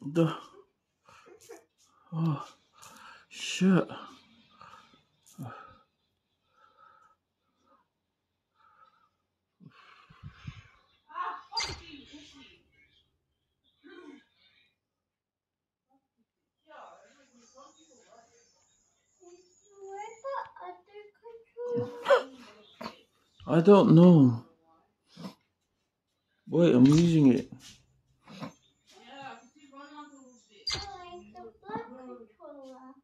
The oh shit. I don't know. Wait, I'm using it. Cola.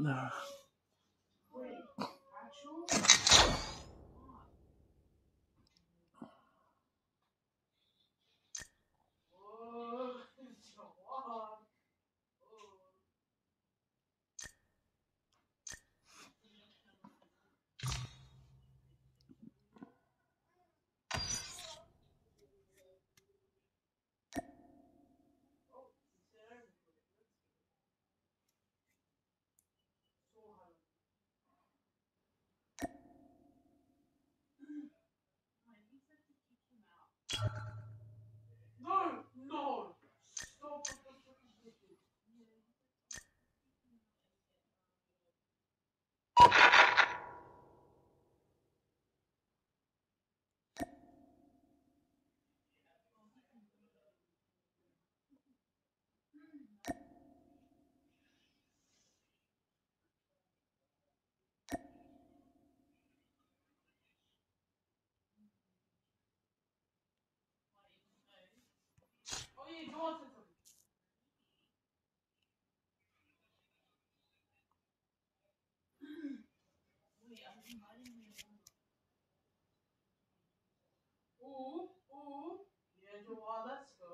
No, no. Stop. Oh yeah, Joel said something. Ooh, ooh. Yeah, Joel, let's go.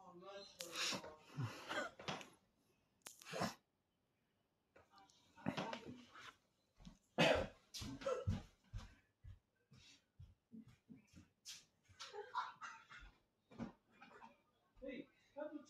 Oh, let's go. Joel. Hey, come to join that room. Eh, eh, eh. Hey, hey, hey. We'll go join that room.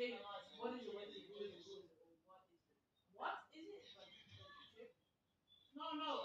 Say, say, what is it? What is it? What is it? What is it? What is it? No, no.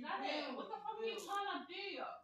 Got it. What the fuck are you trying to do?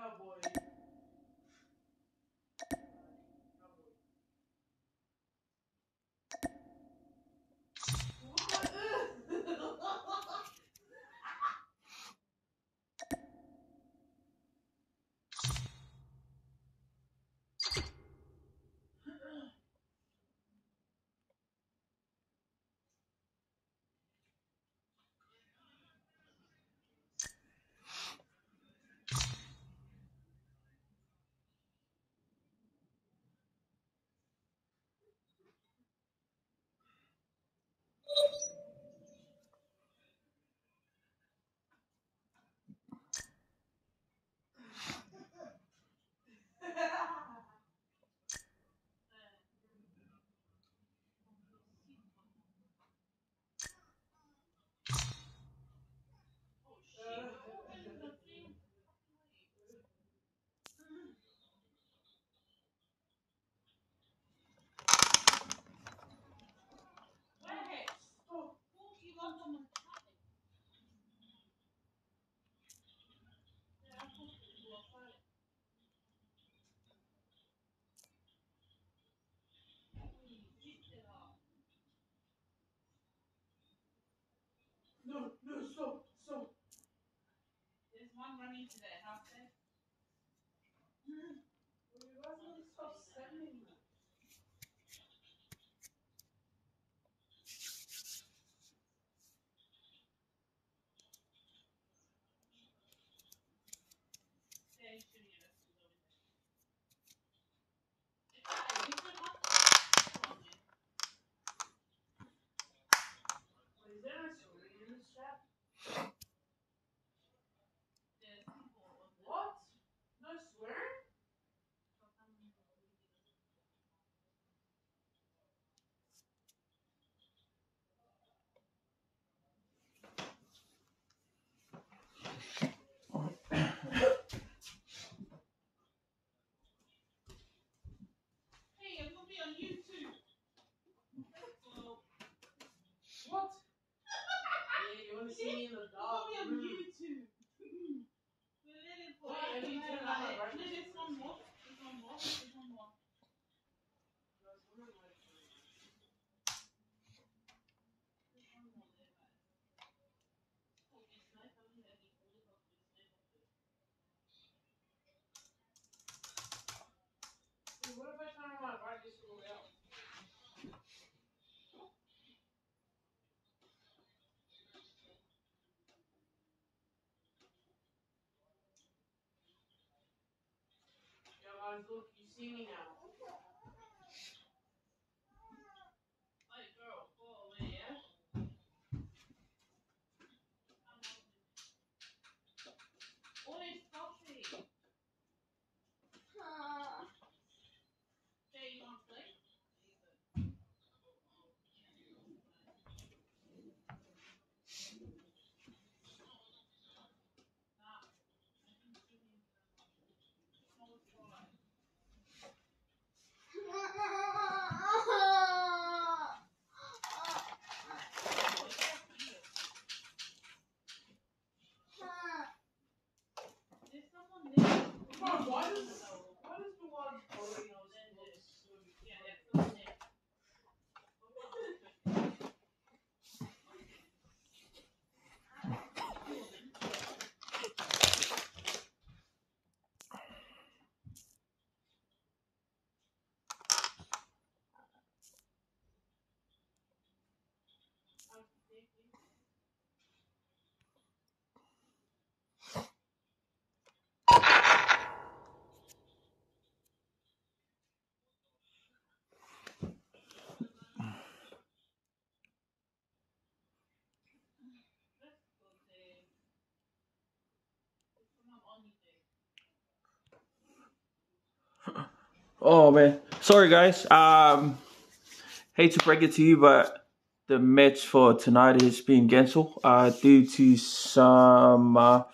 Cowboys. today, half day. Supposed to send me. Look, you see me now. Oh man, sorry guys. Um, hate to break it to you, but the match for tonight is being cancelled uh, due to some. Uh,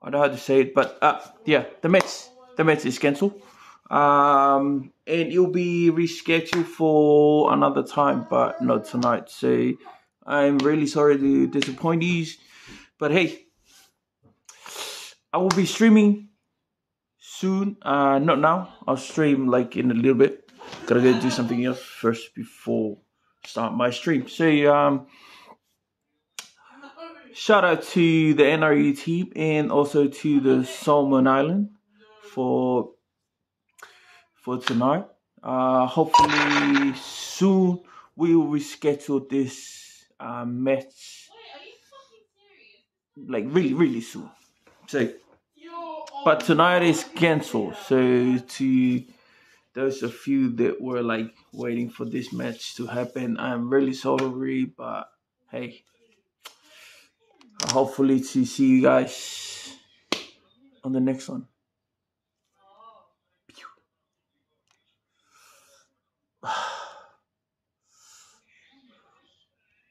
I don't know how to say it, but uh, yeah, the match, the match is cancelled. Um, and it'll be rescheduled for another time, but not tonight. So I'm really sorry to disappoint you, but hey, I will be streaming soon. Uh, not now. I'll stream like in a little bit. Gotta go do something else first before start my stream. So um, shout out to the NRU team and also to the Solomon Island for for tonight. Uh, hopefully soon we will reschedule this uh, match Wait, are you fucking serious? like really really soon. So but tonight is cancelled. So to those of you that were like waiting for this match to happen, I'm really sorry, but hey, hopefully to see you guys on the next one.